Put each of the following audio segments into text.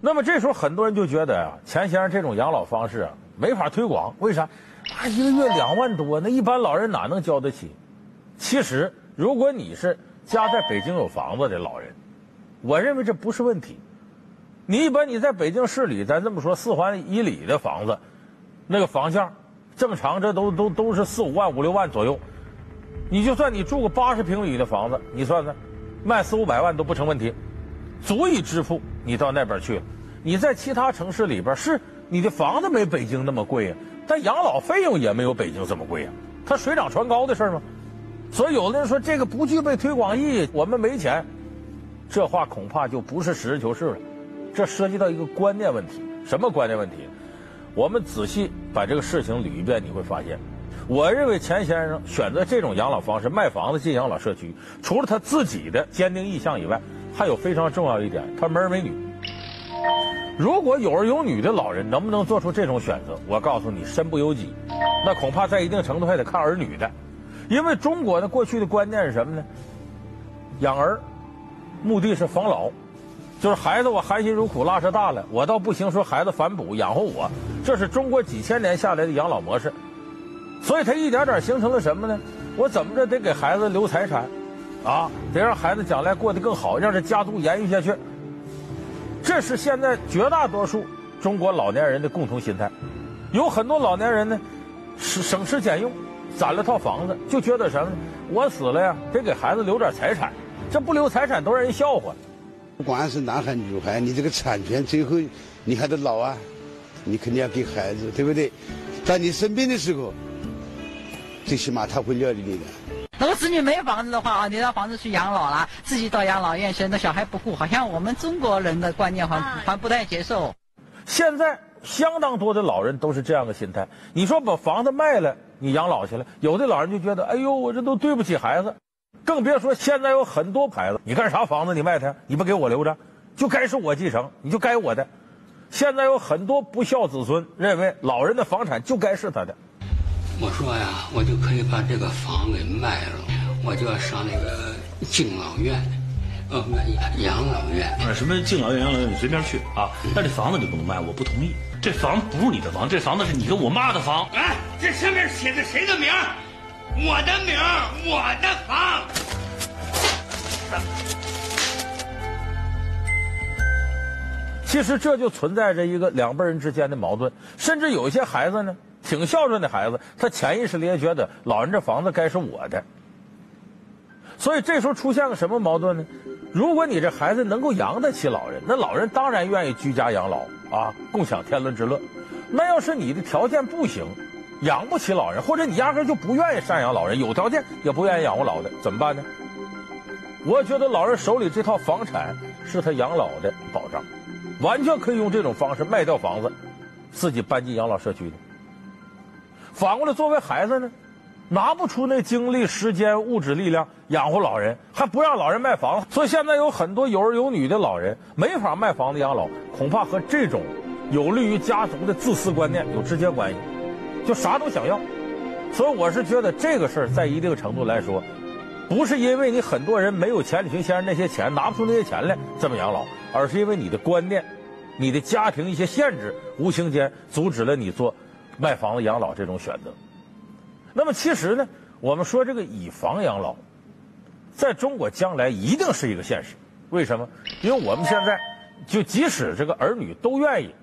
那么这时候很多人就觉得呀，钱先生这种养老方式啊没法推广，为啥？啊，一个月两万多，那一般老人哪能交得起？其实，如果你是家在北京有房子的老人，我认为这不是问题。你一般你在北京市里，咱这么说，四环以里的房子，那个房价正常，这都都都是四五万、五六万左右。你就算你住个八十平米的房子，你算算，卖四五百万都不成问题，足以支付你到那边去了。你在其他城市里边是你的房子没北京那么贵啊，但养老费用也没有北京这么贵啊，它水涨船高的事儿吗？所以有的人说这个不具备推广意义，我们没钱，这话恐怕就不是实事求是了。这涉及到一个观念问题，什么观念问题？我们仔细把这个事情捋一遍，你会发现，我认为钱先生选择这种养老方式，卖房子进养老社区，除了他自己的坚定意向以外，还有非常重要一点，他没儿没女。如果有儿有女的老人能不能做出这种选择？我告诉你，身不由己。那恐怕在一定程度还得看儿女的，因为中国的过去的观念是什么呢？养儿，目的是防老。就是孩子，我含辛茹苦拉扯大了，我倒不行，说孩子反哺养活我，这是中国几千年下来的养老模式，所以他一点点形成了什么呢？我怎么着得给孩子留财产，啊，得让孩子将来过得更好，让这家族延续下去。这是现在绝大多数中国老年人的共同心态。有很多老年人呢，省省吃俭用，攒了套房子，就觉得什么呢？我死了呀，得给孩子留点财产，这不留财产都让人笑话。不管是男孩女孩，你这个产权最后你还得老啊，你肯定要给孩子，对不对？在你生病的时候，最起码他会料理你的。如果子女没房子的话啊，你让房子去养老了，自己到养老院去，那小孩不顾，好像我们中国人的观念还还不太接受。现在相当多的老人都是这样的心态。你说把房子卖了，你养老去了，有的老人就觉得，哎呦，我这都对不起孩子。更别说现在有很多牌子，你干啥房子你卖它？你不给我留着，就该是我继承，你就该我的。现在有很多不孝子孙认为老人的房产就该是他的。我说呀，我就可以把这个房给卖了，我就要上那个敬老院，呃，养养老院。什么敬老院、养老院你随便去啊，但这房子你不能卖，我不同意。这房子不是你的房，这房子是你跟我妈的房。哎，这上面写的谁的名？我的名，我的房。其实这就存在着一个两辈人之间的矛盾，甚至有一些孩子呢，挺孝顺的孩子，他潜意识里也觉得老人这房子该是我的。所以这时候出现个什么矛盾呢？如果你这孩子能够养得起老人，那老人当然愿意居家养老啊，共享天伦之乐。那要是你的条件不行，养不起老人，或者你压根就不愿意赡养老人，有条件也不愿意养活老的，怎么办呢？我觉得老人手里这套房产是他养老的保障，完全可以用这种方式卖掉房子，自己搬进养老社区的。反过来，作为孩子呢，拿不出那精力、时间、物质力量养活老人，还不让老人卖房，所以现在有很多有儿有女的老人没法卖房子养老，恐怕和这种有利于家族的自私观念有直接关系。就啥都想要，所以我是觉得这个事儿在一定程度来说，不是因为你很多人没有钱李群先生那些钱拿不出那些钱来这么养老，而是因为你的观念、你的家庭一些限制，无形间阻止了你做卖房子养老这种选择。那么其实呢，我们说这个以房养老，在中国将来一定是一个现实。为什么？因为我们现在就即使这个儿女都愿意，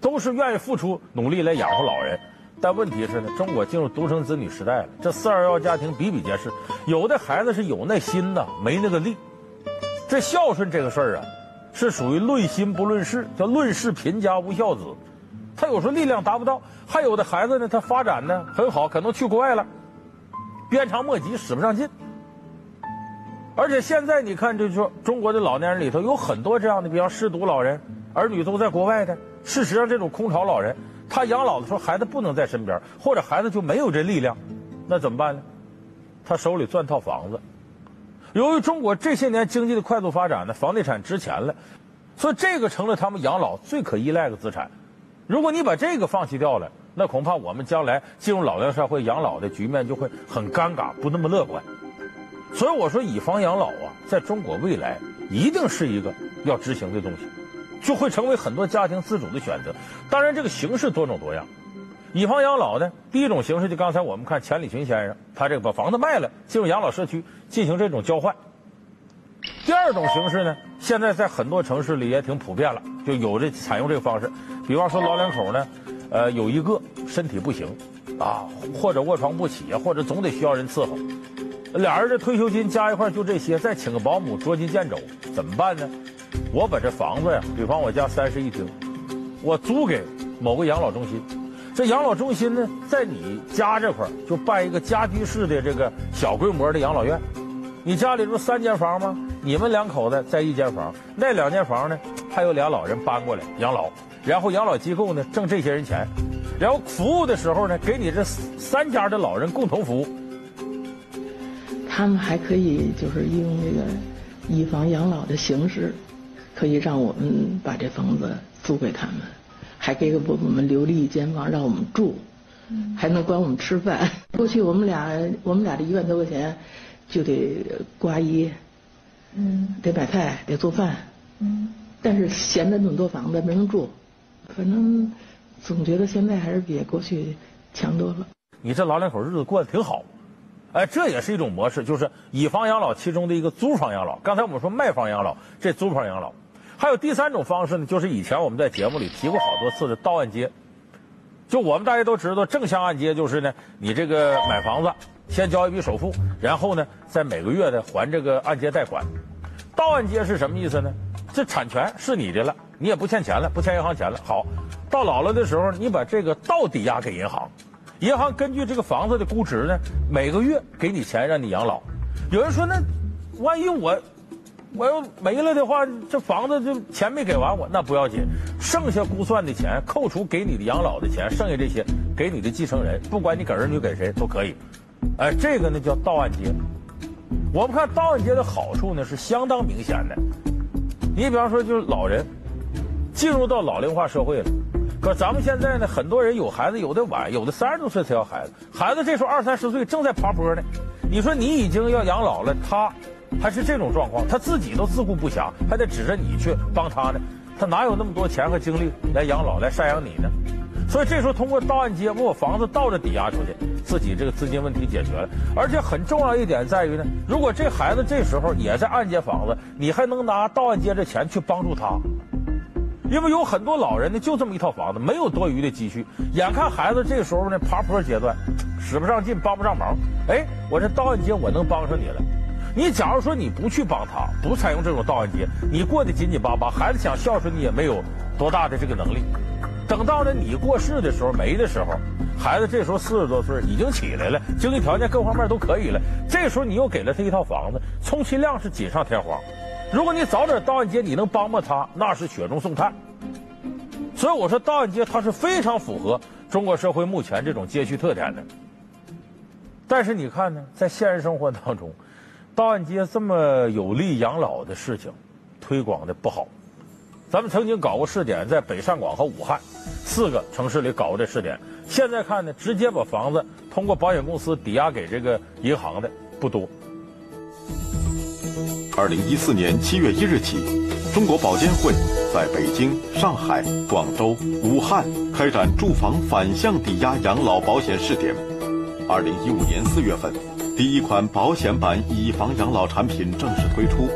都是愿意付出努力来养活老人。但问题是呢，中国进入独生子女时代了，这四二幺家庭比比皆是。有的孩子是有那心呐，没那个力。这孝顺这个事儿啊，是属于论心不论事，叫论事贫家无孝子。他有时候力量达不到。还有的孩子呢，他发展呢很好，可能去国外了，鞭长莫及，使不上劲。而且现在你看，就是说中国的老年人里头有很多这样的，比方失独老人，儿女都在国外的。事实上，这种空巢老人。他养老的时候，孩子不能在身边，或者孩子就没有这力量，那怎么办呢？他手里攥套房子。由于中国这些年经济的快速发展呢，房地产值钱了，所以这个成了他们养老最可依赖的资产。如果你把这个放弃掉了，那恐怕我们将来进入老龄社会养老的局面就会很尴尬，不那么乐观。所以我说，以房养老啊，在中国未来一定是一个要执行的东西。就会成为很多家庭自主的选择。当然，这个形式多种多样。以房养老呢，第一种形式就刚才我们看钱理群先生，他这个把房子卖了，进入养老社区进行这种交换。第二种形式呢，现在在很多城市里也挺普遍了，就有这采用这个方式。比方说老两口呢，呃，有一个身体不行，啊，或者卧床不起啊，或者总得需要人伺候，俩人的退休金加一块就这些，再请个保姆捉襟见肘，怎么办呢？我把这房子呀，比方我家三室一厅，我租给某个养老中心。这养老中心呢，在你家这块就办一个家居式的这个小规模的养老院。你家里不三间房吗？你们两口子在一间房，那两间房呢，还有俩老人搬过来养老，然后养老机构呢挣这些人钱，然后服务的时候呢，给你这三家的老人共同服务。他们还可以就是用那个以房养老的形式，可以让我们把这房子租给他们。还给我们留了一间房让我们住，还能管我们吃饭。过去我们俩我们俩这一万多块钱就得刮衣，嗯，得买菜，得做饭，嗯。但是闲着那么多房子没人住，反正总觉得现在还是比过去强多了。你这老两口日子过得挺好，哎，这也是一种模式，就是以房养老其中的一个租房养老。刚才我们说卖房养老，这租房养老。还有第三种方式呢，就是以前我们在节目里提过好多次的到按揭。就我们大家都知道，正向按揭就是呢，你这个买房子先交一笔首付，然后呢，在每个月的还这个按揭贷款。到按揭是什么意思呢？这产权是你的了，你也不欠钱了，不欠银行钱了。好，到老了的时候，你把这个倒抵押给银行，银行根据这个房子的估值呢，每个月给你钱让你养老。有人说，那万一我？我要没了的话，这房子就钱没给完，我那不要紧，剩下估算的钱，扣除给你的养老的钱，剩下这些给你的继承人，不管你给儿女给谁都可以。哎，这个呢叫倒按揭。我们看倒按揭的好处呢是相当明显的。你比方说就是老人进入到老龄化社会了，可咱们现在呢，很多人有孩子有的晚，有的三十多岁才要孩子，孩子这时候二三十岁正在爬坡呢。你说你已经要养老了，他。还是这种状况，他自己都自顾不暇，还得指着你去帮他呢。他哪有那么多钱和精力来养老、来赡养你呢？所以这时候通过倒按揭，把我房子倒着抵押出去，自己这个资金问题解决了。而且很重要一点在于呢，如果这孩子这时候也在按揭房子，你还能拿倒按揭的钱去帮助他。因为有很多老人呢，就这么一套房子，没有多余的积蓄，眼看孩子这时候呢爬坡阶段，使不上劲，帮不上忙。哎，我这倒按揭我能帮上你了。你假如说你不去帮他，不采用这种倒按揭，你过得紧紧巴巴，孩子想孝顺你也没有多大的这个能力。等到了你过世的时候没的时候，孩子这时候四十多岁，已经起来了，经济条件各方面都可以了。这时候你又给了他一套房子，充其量是锦上添花。如果你早点到按揭，你能帮帮他，那是雪中送炭。所以我说到按揭它是非常符合中国社会目前这种街区特点的。但是你看呢，在现实生活当中。到按揭这么有利养老的事情，推广的不好。咱们曾经搞过试点，在北上广和武汉四个城市里搞过这试点。现在看呢，直接把房子通过保险公司抵押给这个银行的不多。二零一四年七月一日起，中国保监会在北京、上海、广州、武汉开展住房反向抵押养老保险试点。二零一五年四月份。第一款保险版以房养老产品正式推出，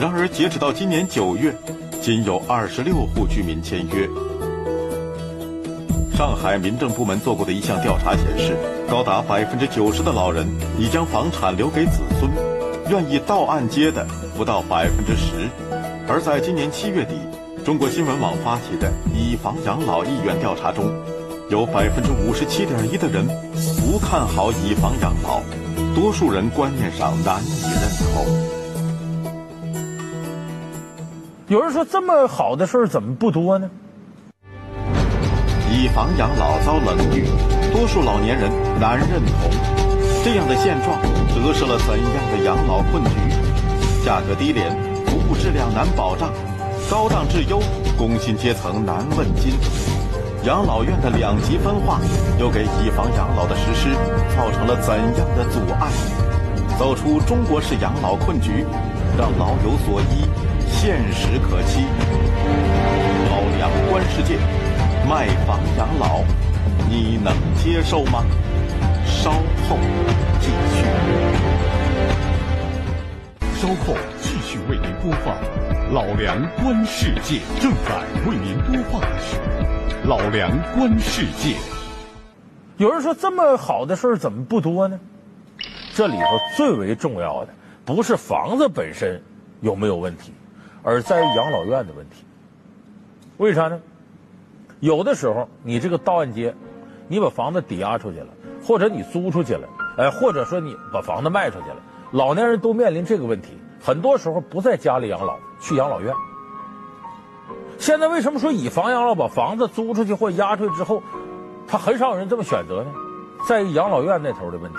然而截止到今年九月，仅有二十六户居民签约。上海民政部门做过的一项调查显示，高达百分之九十的老人已将房产留给子孙，愿意到按揭的不到百分之十。而在今年七月底，中国新闻网发起的以房养老意愿调查中，有百分之五十七点一的人不看好以房养老。多数人观念上难以认同。有人说这么好的事儿怎么不多呢？以房养老遭冷遇，多数老年人难认同。这样的现状折射了怎样的养老困局？价格低廉，服务质量难保障，高档质优，工薪阶层难问津。养老院的两极分化，又给以房养老的实施造成了怎样的阻碍？走出中国式养老困局，让老有所依，现实可期。老梁观世界，卖房养老，你能接受吗？稍后继续。稍后继续为您播放《老梁观世界》，正在为您播放的是《老梁观世界》。有人说这么好的事儿怎么不多呢？这里头最为重要的不是房子本身有没有问题，而在于养老院的问题。为啥呢？有的时候你这个到按揭，你把房子抵押出去了，或者你租出去了，哎，或者说你把房子卖出去了，老年人都面临这个问题。很多时候不在家里养老，去养老院。现在为什么说以房养老，把房子租出去或押出去之后？他很少有人这么选择呢，在于养老院那头的问题。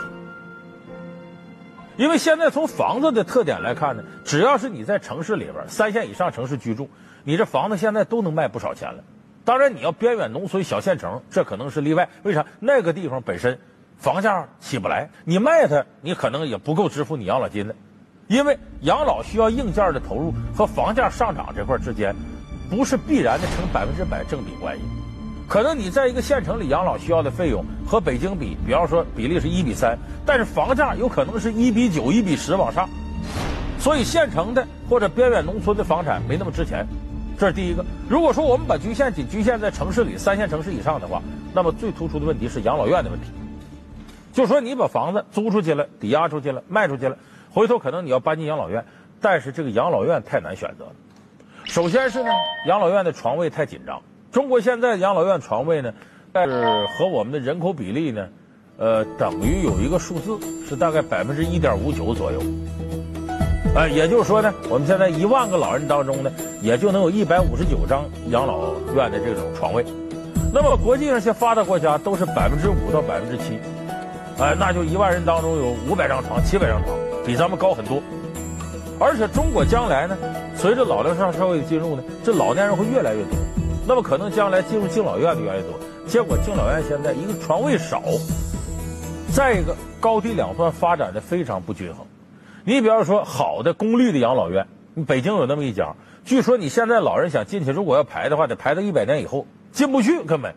因为现在从房子的特点来看呢，只要是你在城市里边三线以上城市居住，你这房子现在都能卖不少钱了。当然，你要边远农村小县城，这可能是例外。为啥？那个地方本身房价起不来，你卖它，你可能也不够支付你养老金的。因为养老需要硬件的投入和房价上涨这块之间，不是必然的成百分之百正比关系。可能你在一个县城里养老需要的费用和北京比，比方说比例是一比三，但是房价有可能是一比九、一比十往上，所以县城的或者边远农村的房产没那么值钱，这是第一个。如果说我们把局限仅局限在城市里三线城市以上的话，那么最突出的问题是养老院的问题。就说你把房子租出去了、抵押出去了、卖出去了，回头可能你要搬进养老院，但是这个养老院太难选择了。首先是呢，养老院的床位太紧张。中国现在养老院床位呢，但是和我们的人口比例呢，呃，等于有一个数字是大概百分之一点五九左右。呃，也就是说呢，我们现在一万个老人当中呢，也就能有一百五十九张养老院的这种床位。那么国际上一些发达国家都是百分之五到百分之七，哎，那就一万人当中有五百张床、七百张床，比咱们高很多。而且中国将来呢，随着老龄化社会的进入呢，这老年人会越来越多。那么可能将来进入敬老院的越来越多，结果敬老院现在一个床位少，再一个高低两端发展的非常不均衡。你比方说好的公立的养老院，北京有那么一家，据说你现在老人想进去，如果要排的话，得排到一百年以后进不去，根本。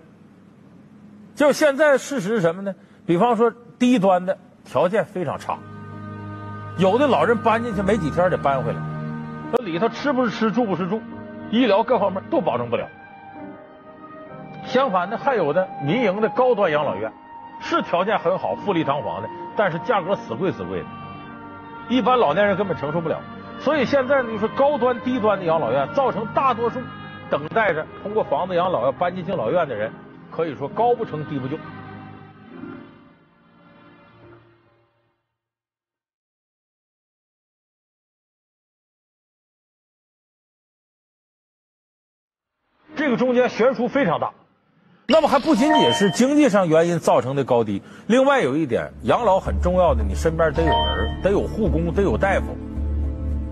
就现在事实是什么呢？比方说低端的条件非常差，有的老人搬进去没几天得搬回来，那里头吃不是吃，住不是住，医疗各方面都保证不了。相反的，还有的民营的高端养老院，是条件很好、富丽堂皇的，但是价格死贵死贵的，一般老年人根本承受不了。所以现在呢，就是高端、低端的养老院，造成大多数等待着通过房子养老要搬进敬老院的人，可以说高不成低不就。这个中间悬殊非常大。那么还不仅仅是经济上原因造成的高低，另外有一点，养老很重要的，你身边得有人，得有护工，得有大夫。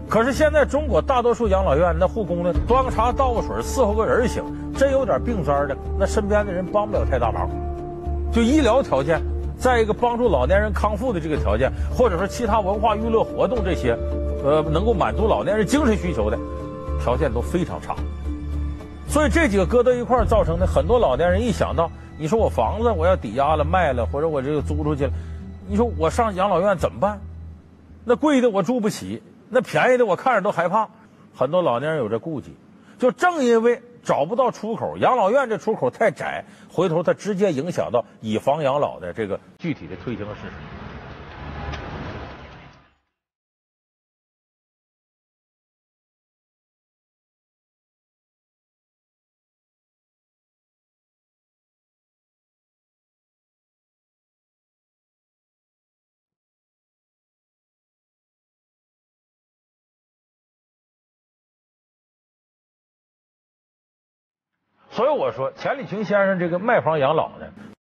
可是现在中国大多数养老院那护工呢，端个茶倒个水伺候个人行，真有点病灾的，那身边的人帮不了太大忙。就医疗条件，再一个帮助老年人康复的这个条件，或者说其他文化娱乐活动这些，呃，能够满足老年人精神需求的条件都非常差。所以这几个搁到一块儿造成的很多老年人一想到，你说我房子我要抵押了卖了，或者我这个租出去了，你说我上养老院怎么办？那贵的我住不起，那便宜的我看着都害怕。很多老年人有这顾忌，就正因为找不到出口，养老院这出口太窄，回头它直接影响到以房养老的这个具体的推行的事实。所以我说，钱理群先生这个卖房养老呢，